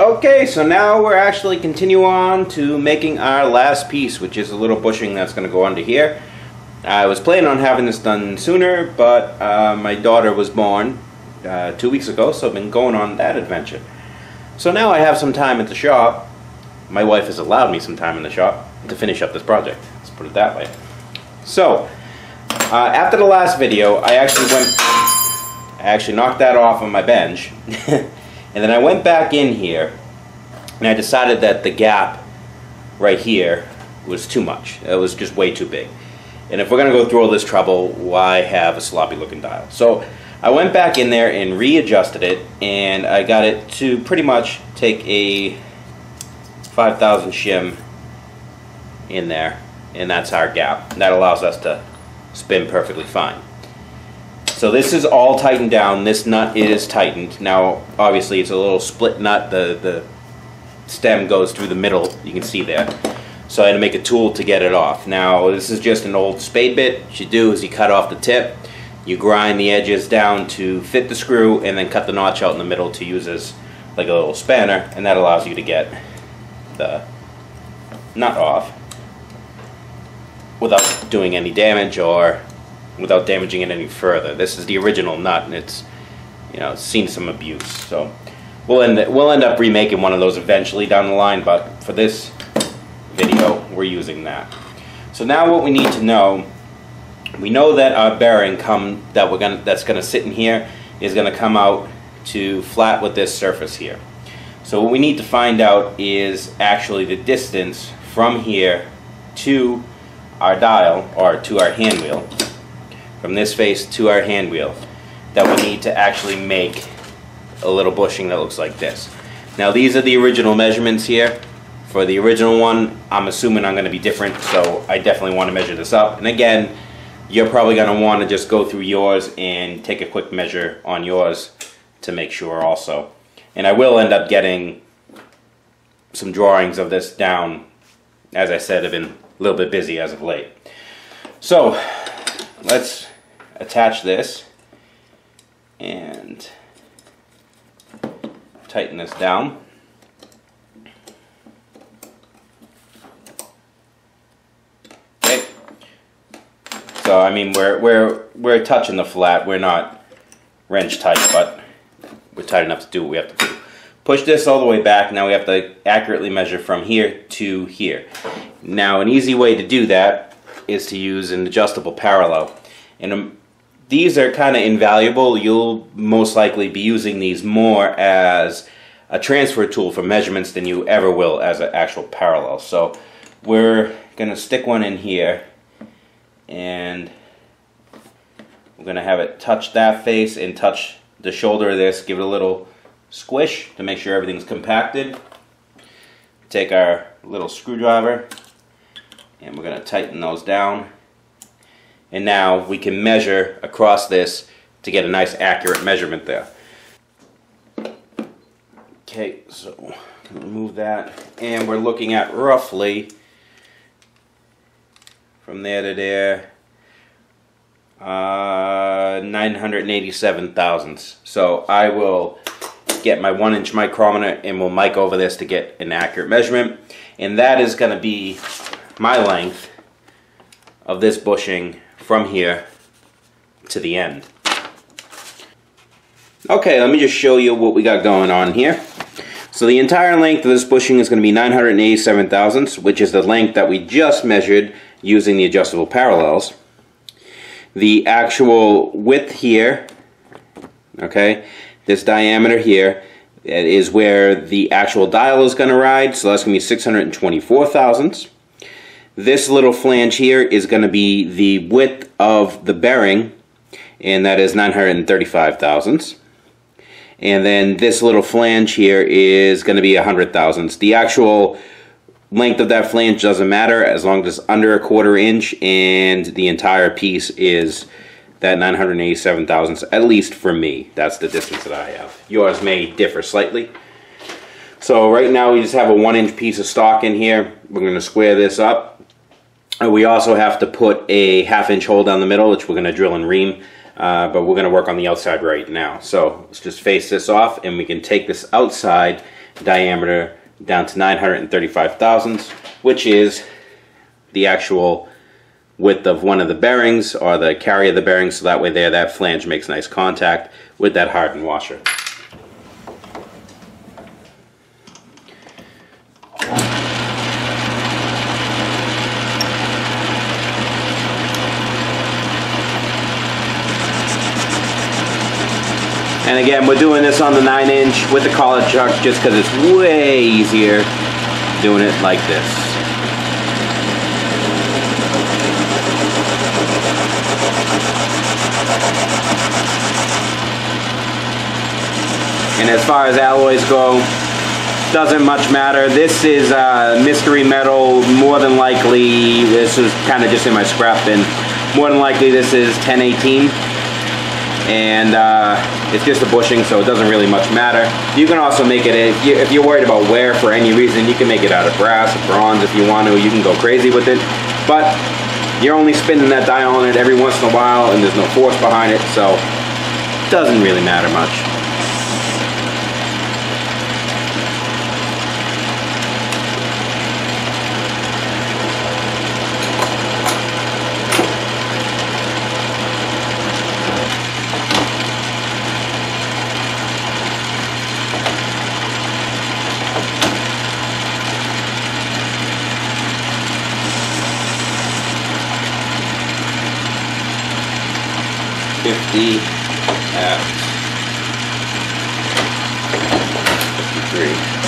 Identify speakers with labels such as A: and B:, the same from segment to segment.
A: Okay, so now we're actually continue on to making our last piece, which is a little bushing that's going to go under here. I was planning on having this done sooner, but uh, my daughter was born uh, two weeks ago, so I've been going on that adventure. So now I have some time at the shop. My wife has allowed me some time in the shop to finish up this project. Let's put it that way. So, uh, after the last video, I actually went, I actually knocked that off on my bench. And then I went back in here and I decided that the gap right here was too much. It was just way too big. And if we're going to go through all this trouble, why have a sloppy looking dial? So I went back in there and readjusted it and I got it to pretty much take a 5000 shim in there and that's our gap. That allows us to spin perfectly fine. So this is all tightened down. This nut is tightened. Now, obviously, it's a little split nut. The, the stem goes through the middle. You can see that. So I had to make a tool to get it off. Now, this is just an old spade bit. What you do is you cut off the tip. You grind the edges down to fit the screw and then cut the notch out in the middle to use as like a little spanner. And that allows you to get the nut off without doing any damage or without damaging it any further. This is the original nut, and it's you know seen some abuse. So we'll end we'll end up remaking one of those eventually down the line, but for this video, we're using that. So now what we need to know, we know that our bearing come that we're gonna that's gonna sit in here is gonna come out to flat with this surface here. So what we need to find out is actually the distance from here to our dial or to our hand wheel from this face to our hand wheel that we need to actually make a little bushing that looks like this. Now these are the original measurements here. For the original one, I'm assuming I'm going to be different, so I definitely want to measure this up. And again, you're probably going to want to just go through yours and take a quick measure on yours to make sure also. And I will end up getting some drawings of this down. As I said, I've been a little bit busy as of late. So, let's attach this and tighten this down. Okay. So I mean we're we're we're touching the flat. We're not wrench tight, but we're tight enough to do what we have to do. Push this all the way back. Now we have to accurately measure from here to here. Now an easy way to do that is to use an adjustable parallel. And these are kind of invaluable. You'll most likely be using these more as a transfer tool for measurements than you ever will as an actual parallel. So we're going to stick one in here and we're going to have it touch that face and touch the shoulder of this. Give it a little squish to make sure everything's compacted. Take our little screwdriver and we're going to tighten those down and now we can measure across this to get a nice accurate measurement there. Okay, so remove that. And we're looking at roughly from there to there uh, 987 thousandths. So I will get my one inch micrometer and we'll mic over this to get an accurate measurement. And that is going to be my length of this bushing from here to the end. Okay, let me just show you what we got going on here. So the entire length of this bushing is going to be 987 thousandths, which is the length that we just measured using the adjustable parallels. The actual width here, okay, this diameter here, is where the actual dial is going to ride, so that's going to be 624 thousandths. This little flange here is going to be the width of the bearing, and that is 935 thousandths. And then this little flange here is going to be 100 thousandths. The actual length of that flange doesn't matter as long as it's under a quarter inch and the entire piece is that 987 thousandths, at least for me. That's the distance that I have. Yours may differ slightly. So right now we just have a one inch piece of stock in here. We're going to square this up we also have to put a half inch hole down the middle, which we're going to drill and ream, uh, but we're going to work on the outside right now. So let's just face this off and we can take this outside diameter down to 935 thousandths, which is the actual width of one of the bearings or the carry of the bearings so that way there that flange makes nice contact with that hardened washer. And again, we're doing this on the 9 inch with the collet chuck just because it's way easier doing it like this. And as far as alloys go, doesn't much matter. This is uh, mystery metal. More than likely, this is kind of just in my scrap bin. More than likely, this is 1018 and uh, it's just a bushing so it doesn't really much matter. You can also make it, if, you, are worried about wear for any reason, you can make it out of brass or bronze if you want to, you can go crazy with it, but you're only spinning that dial on it every once in a while and there's no force behind it, so it doesn't really matter much. 50 at 53.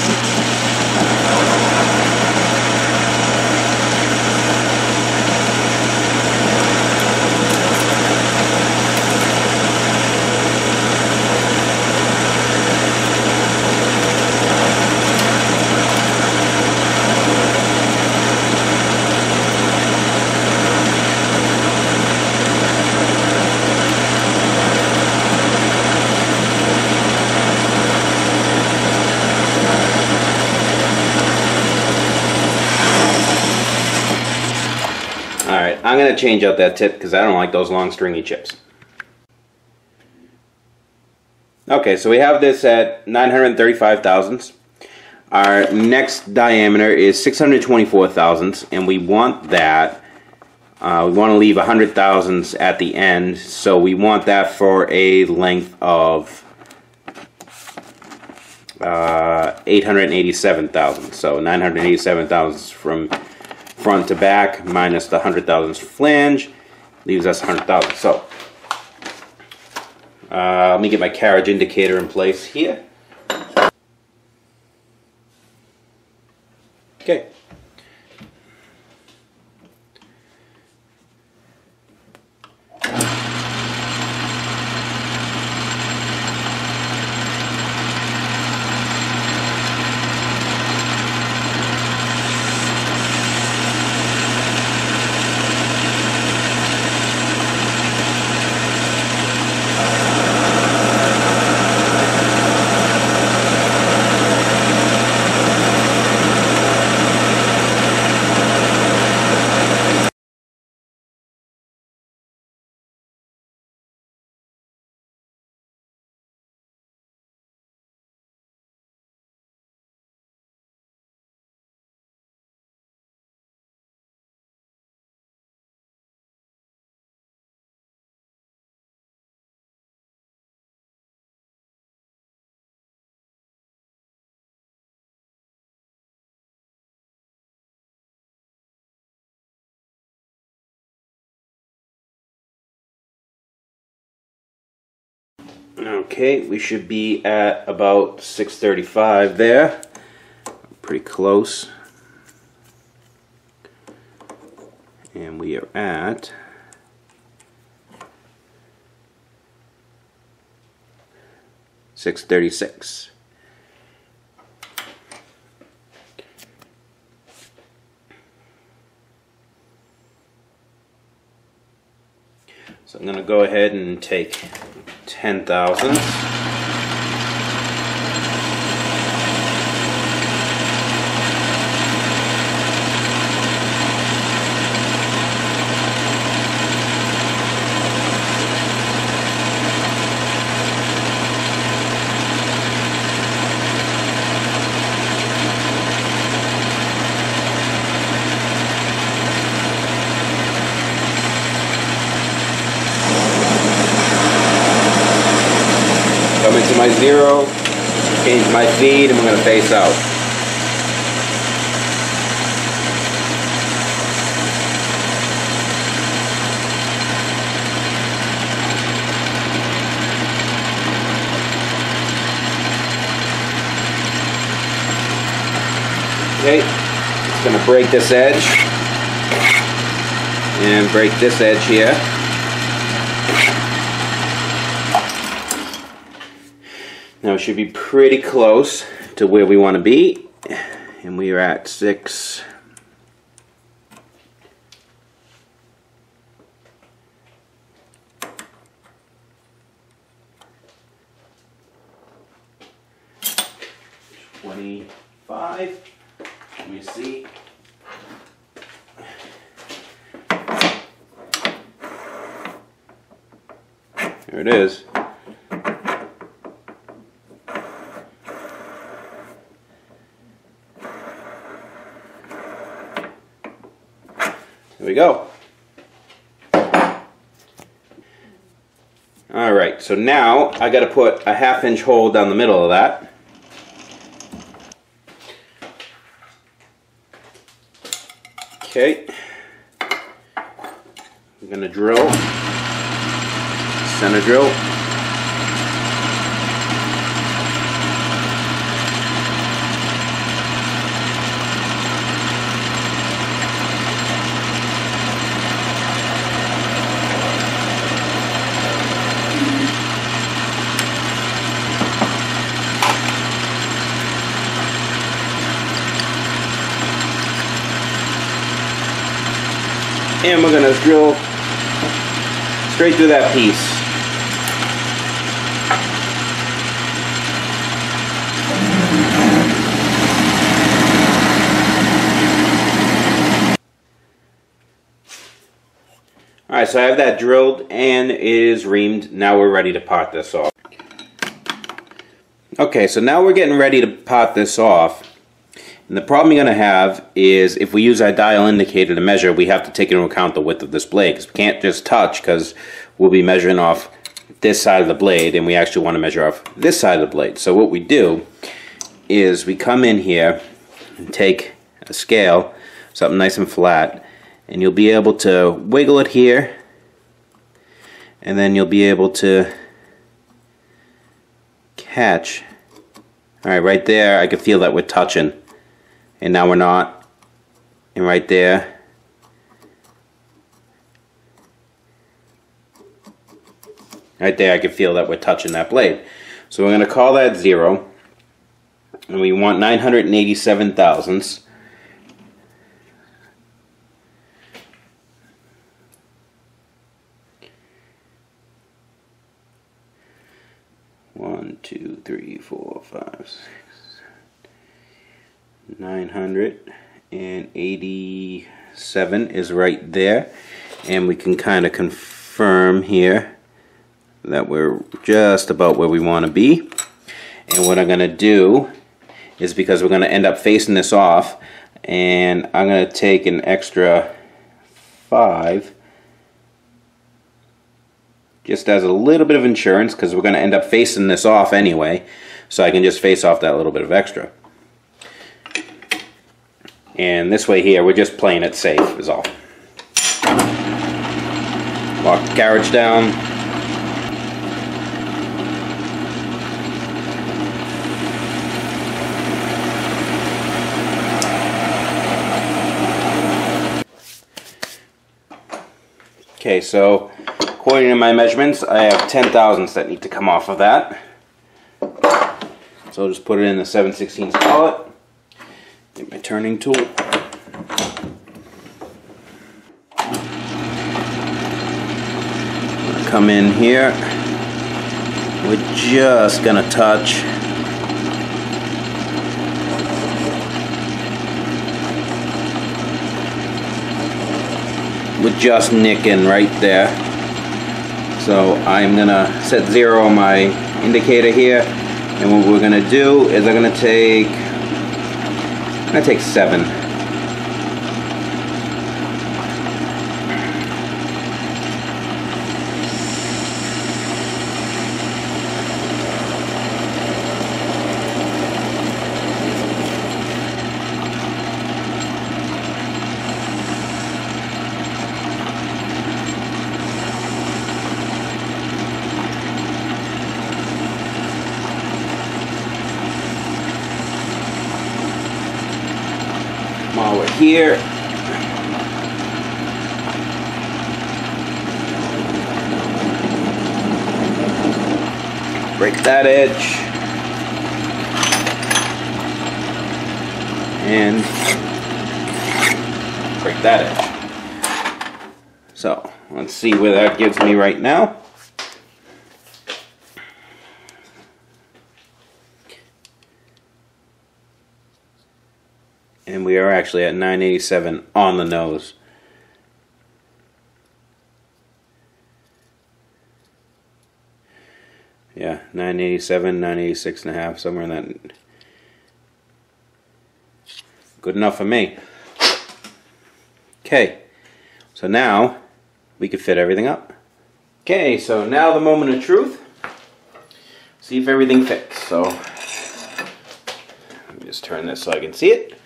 A: Alright, I'm going to change out that tip because I don't like those long stringy chips. Okay, so we have this at 935 thousandths. Our next diameter is 624 thousandths, and we want that. Uh, we want to leave 100 thousandths at the end, so we want that for a length of uh, 887 thousandths. So 987 thousandths from front to back minus the 100 thousandths flange leaves us 100 thousand. So uh, let me get my carriage indicator in place here. Okay. Okay, we should be at about 635 there. Pretty close. And we are at six thirty six. So I'm going to go ahead and take ten thousandths. come into my zero, change my feed, and we're going to face out. Okay, it's going to break this edge and break this edge here. Now should be pretty close to where we want to be. And we are at six. Twenty-five. Let me see. There it is. There we go. So now I got to put a half inch hole down the middle of that. Okay. I'm to drill, center drill. And we're to drill straight through that piece. Alright, so I have that drilled and is reamed. Now we're ready to part this off. Okay, so now we're getting ready to part this off. And the problem you're going to have is if we use our dial indicator to measure, we have to take into account the width of this blade. Because we can't just touch because we'll be measuring off this side of the blade and we actually want to measure off this side of the blade. So what we do is we come in here and take a scale, something nice and flat, and you'll be able to wiggle it here and then you'll be able to catch. Alright, right there I can feel that we're touching and now we're not. And right there. Right there I can feel that we're touching that blade. So we're going to call that zero. And we want 987 thousandths. One, two, three, four, five. 987 is right there. And we can kind of confirm here that we're just about where we want to be. And what I'm going to do is because we're going to end up facing this off and I'm going to take an extra 5 just as a little bit of insurance because we're going to end up facing this off anyway. So I can just face off that little bit of extra. And this way here, we're just playing it safe is all. Lock the carriage down. Okay, so according to my measurements, I have 10 thousandths that need to come off of that. So I'll just put it in the 7 16 collet. Get my turning tool. Come in here. We're just gonna touch. We're just nicking right there. So I'm gonna set zero on my indicator here. And what we're gonna do is I'm gonna take I'm gonna take seven. Here. Break that edge. And break that edge. So, let's see where that gives me right now. We are actually at 987 on the nose. Yeah, 987, 986 and a half, somewhere in that. Good enough for me. Okay, so now we can fit everything up. Okay, so now the moment of truth. See if everything fits. So, let me just turn this so I can see it.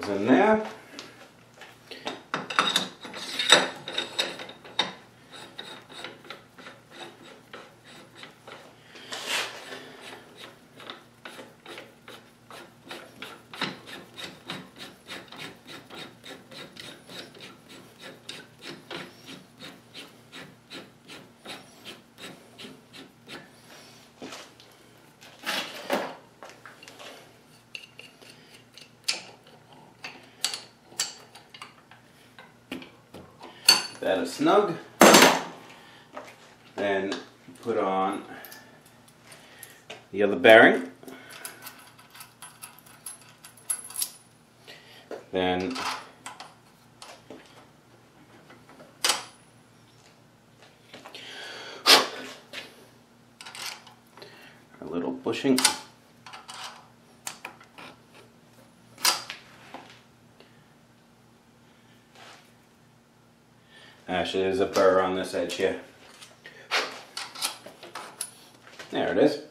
A: goes in there. Is snug. Then put on the other bearing. Then a little bushing. There's a burr on this edge here. There it is.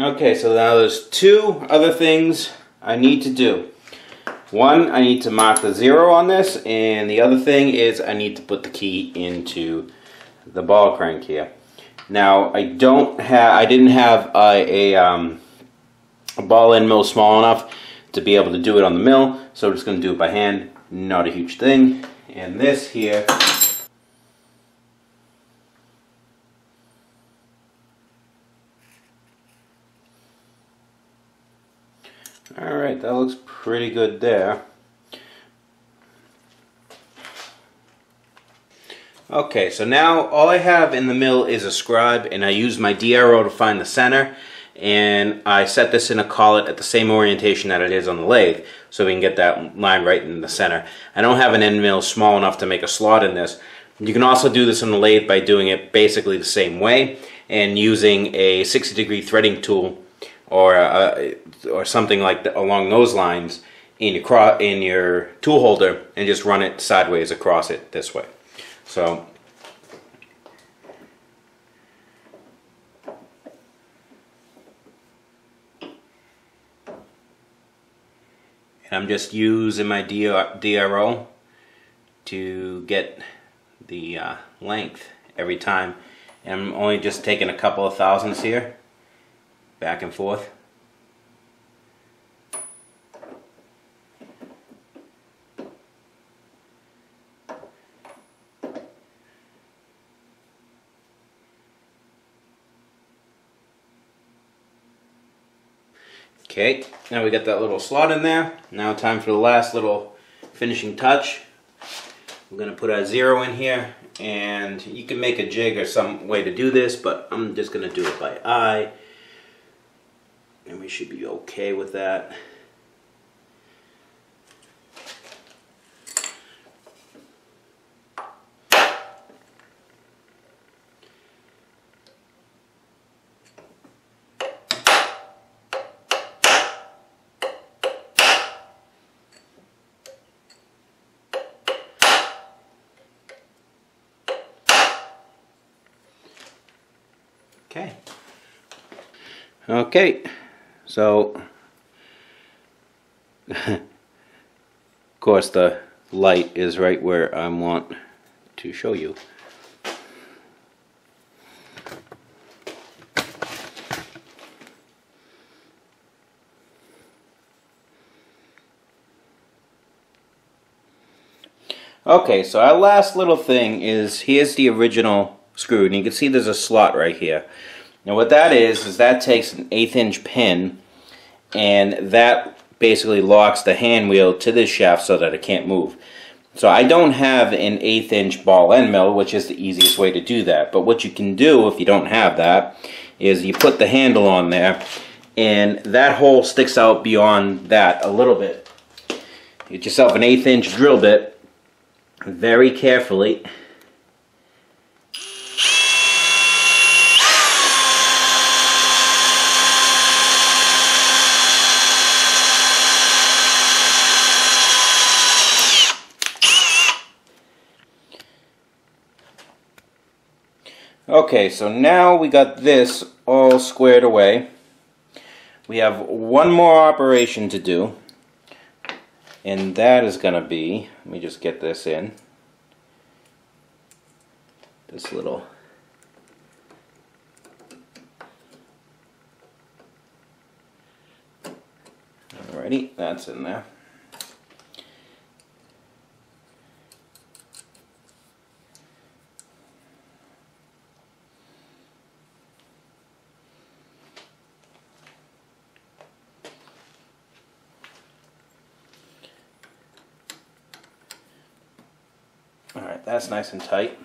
A: Okay, so now there's two other things I need to do. One, I need to mark the zero on this, and the other thing is I need to put the key into the ball crank here. Now, I don't have, I didn't have a, a, um, a ball end mill small enough to be able to do it on the mill, so I'm just going to do it by hand. Not a huge thing. And this here That looks pretty good there. Okay, so now all I have in the mill is a scribe and I use my DRO to find the center and I set this in a collet at the same orientation that it is on the lathe so we can get that line right in the center. I don't have an end mill small enough to make a slot in this. You can also do this on the lathe by doing it basically the same way and using a 60 degree threading tool or uh, or something like along those lines in your in your tool holder and just run it sideways across it this way. So and I'm just using my DRO to get the uh, length every time. And I'm only just taking a couple of thousandths here back and forth. Okay, now we got that little slot in there. Now time for the last little finishing touch. We're gonna put our zero in here and you can make a jig or some way to do this, but I'm just gonna do it by eye. Should be okay with that. Okay. Okay, so of course the light is right where I want to show you. Okay, so our last little thing is here's the original screw, and you can see there's a slot right here. Now what that is, is that takes an eighth inch pin, and that basically locks the hand wheel to this shaft so that it can't move. So I don't have an eighth inch ball end mill, which is the easiest way to do that. But what you can do if you don't have that, is you put the handle on there, and that hole sticks out beyond that a little bit. Get yourself an eighth inch drill bit, very carefully, Okay, so now we got this all squared away. We have one more operation to do, and that is going to be, let me just get this in, this little Alrighty, that's in there. Alright, that's nice and tight.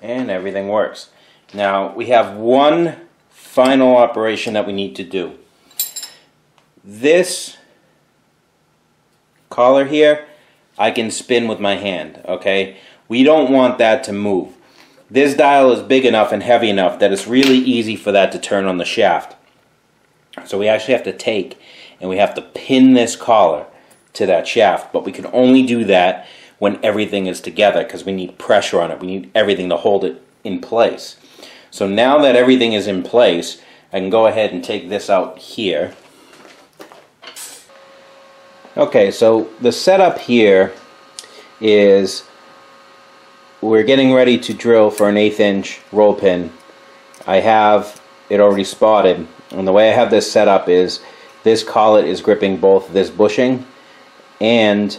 A: And everything works. Now, we have one final operation that we need to do. This collar here, I can spin with my hand, okay? We don't want that to move. This dial is big enough and heavy enough that it's really easy for that to turn on the shaft. So we actually have to take and we have to pin this collar to that shaft, but we can only do that when everything is together because we need pressure on it. We need everything to hold it in place. So now that everything is in place, I can go ahead and take this out here. Okay, so the setup here is we're getting ready to drill for an eighth inch roll pin. I have it already spotted and the way I have this set up is this collet is gripping both this bushing and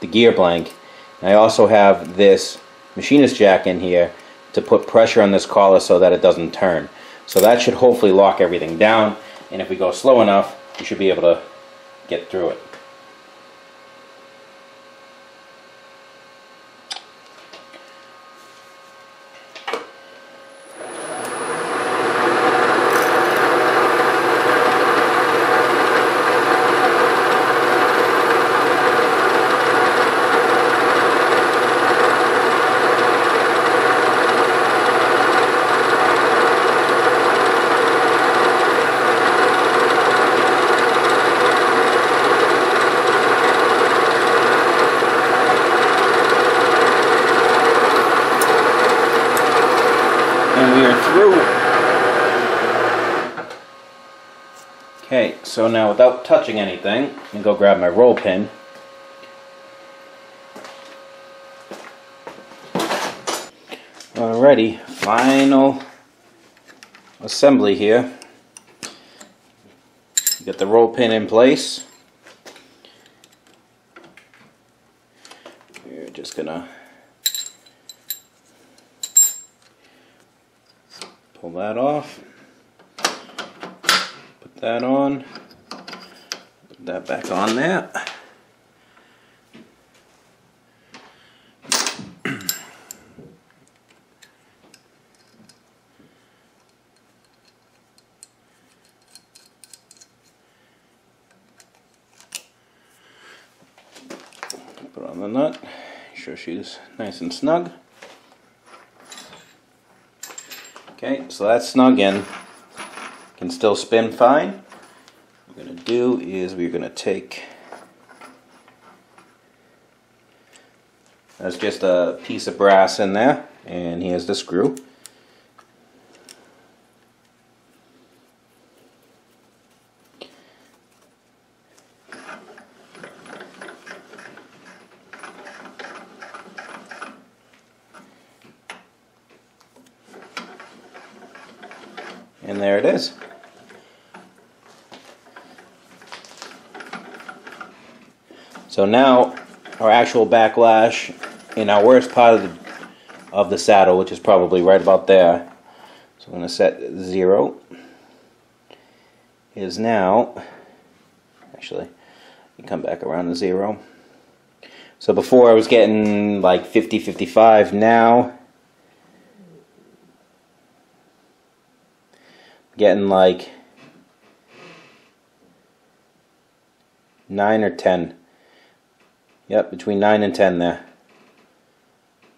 A: the gear blank. And I also have this machinist jack in here to put pressure on this collar so that it doesn't turn. So that should hopefully lock everything down and if we go slow enough we should be able to get through it. and we are through. Okay, so now without touching anything, I'm going to go grab my roll pin. Alrighty, final assembly here. Get the roll pin in place. We're just gonna pull that off. Put Put that on. Put that back on there. Put on the nut. make Sure she's nice and snug. Okay, so that's snug in. Can still spin fine. What we're going to do is we're going to take that's just a piece of brass in there and here's the screw. And there it is. So now our actual backlash in our worst part of the, of the saddle, which is probably right about there. So I'm going to set zero. Is now, actually, come back around to zero. So before I was getting like 50, 55. Now getting like 9 or 10. Yep, between 9 and 10 there.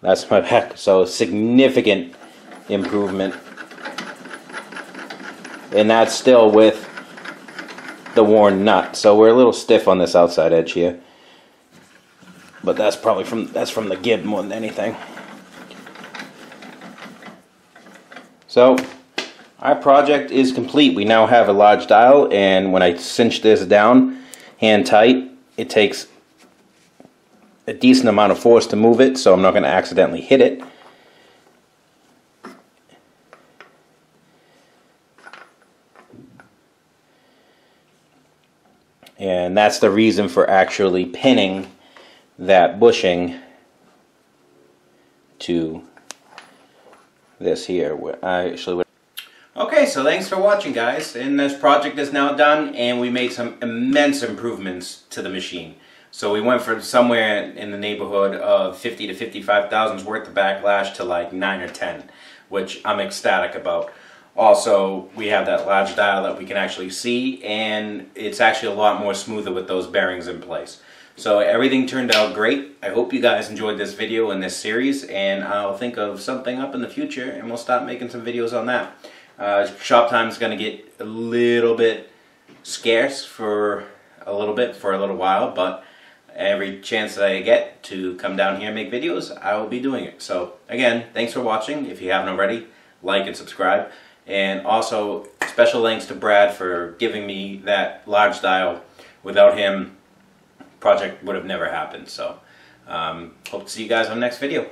A: That's my back. So significant improvement. And that's still with the worn nut. So we're a little stiff on this outside edge here. But that's probably from that's from the gib more than anything. So our project is complete. We now have a large dial and when I cinch this down hand tight, it takes a decent amount of force to move it, so I'm not going to accidentally hit it. And that's the reason for actually pinning that bushing to this here. I actually Okay, so thanks for watching guys, and this project is now done, and we made some immense improvements to the machine. So we went from somewhere in the neighborhood of 50 to 55,000's worth of backlash to like 9 or 10, which I'm ecstatic about. Also, we have that large dial that we can actually see, and it's actually a lot more smoother with those bearings in place. So everything turned out great. I hope you guys enjoyed this video and this series, and I'll think of something up in the future, and we'll start making some videos on that. Uh, shop time is going to get a little bit scarce for a little bit, for a little while, but every chance that I get to come down here and make videos, I will be doing it. So again, thanks for watching. If you haven't already, like and subscribe. And also, special thanks to Brad for giving me that large dial. Without him, project would have never happened. So, um, hope to see you guys on the next video.